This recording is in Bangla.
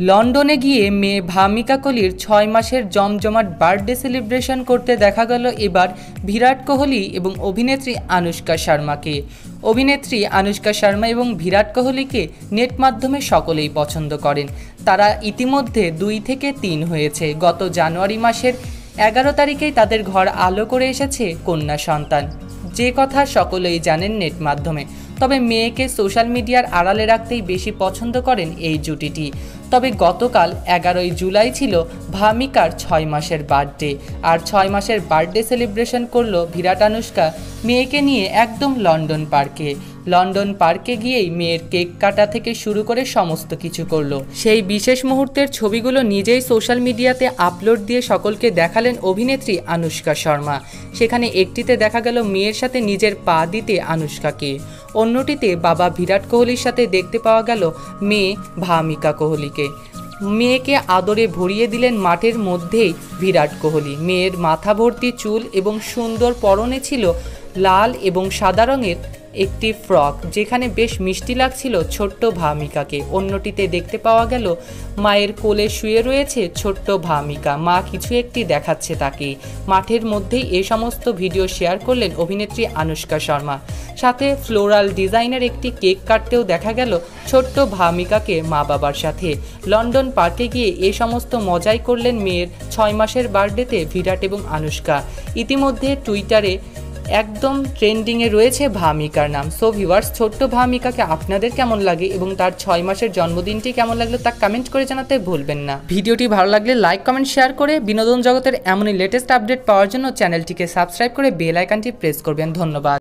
লন্ডনে গিয়ে মেয়ে ভামিকা কোহলির ছয় মাসের জমজমাট বার্থডে সেলিব্রেশন করতে দেখা গেল এবার বিরাট কোহলি এবং অভিনেত্রী আনুষ্কা শর্মাকে। অভিনেত্রী আনুষ্কা শর্মা এবং বিরাট কোহলিকে নেট মাধ্যমে সকলেই পছন্দ করেন। তারা ইতিমধ্যে দুই থেকে তিন হয়েছে। গত জানুয়ারি মাসের এগারো তারিখেই তাদের ঘর আলো করে এসেছে কন্যা সন্তান। যে কথা সকলেই জানেন নেট মাধ্যমে। তবে মেয়েকে সোশ্যাল মিডিয়ার আড়ালে রাখতেই বেশি পছন্দ করেন এই জুটিটি। তবে গতকাল এগারোই জুলাই ছিল ভামিকার ছয় মাসের বার্থডে। আর ছয় মাসের বার্থডে সেলিব্রেশন করল বিরাট আনুষ্কা মেয়েকে নিয়ে একদম লন্ডন পার্কে। লন্ডন পার্কে গিয়েই মেয়ের কেক কাটা থেকে শুরু করে সমস্ত কিছু করল। সেই বিশেষ মুহূর্তের ছবিগুলো নিজেই সোশ্যাল মিডিয়াতে আপলোড দিয়ে সকলকে দেখালেন অভিনেত্রী আনুষ্কা শর্মা। সেখানে একটিতে দেখা গেল মেয়ের সাথে নিজের পা দিতে আনুষ্কাকে অন্যটিতে বাবা বিরাট কোহলির সাথে দেখতে পাওয়া গেল মেয়ে ভামিকা কোহলিকে। মেয়েকে আদরে ভরিয়ে দিলেন মাঠের মধ্যেই বিরাট কোহলি। মেয়ের মাথা ভর্তি চুল এবং সুন্দর পরনে ছিল লাল এবং সাদা রঙের একটি ফ্রক, যেখানে বেশ মিষ্টি লাগছিল ছোট্ট ভামিকাকে। অন্যটিতে দেখতে পাওয়া গেল, মায়ের কোলে শুয়ে রয়েছে ছোট্ট ভামিকা। মা কিছু একটি দেখাচ্ছে তাকে। মাঠের মধ্যেই এ সমস্ত ভিডিও শেয়ার করলেন অভিনেত্রী আনুষ্কা শর্মা। সাথে ফ্লোরাল ডিজাইনের একটি কেক কাটতেও দেখা গেল ছোট্ট ভামিকাকে মা বাবার সাথে। লন্ডন পার্কে গিয়ে এ সমস্ত মজাই করলেন মেয়ের ছয় মাসের বার্থডেতে বিরাট এবং আনুষ্কা। ইতিমধ্যে টুইটারে একদম ট্রেন্ডিংয়ে রয়েছে ভামিকার নাম। সো ভিউয়ার্স ছোট্ট ভামিকাকে আপনাদের কেমন লাগে এবং তার ছয় মাসের জন্মদিনটি কেমন লাগল তা কমেন্ট করে জানাতে ভুলবেন না। ভিডিওটি ভালো লাগলে লাইক কমেন্ট শেয়ার করে বিনোদন জগতের এমনই লেটেস্ট আপডেট পাওয়ার জন্য চ্যানেলটিকে সাবস্ক্রাইব করে বেল আইকনটি প্রেস করবেন। ধন্যবাদ।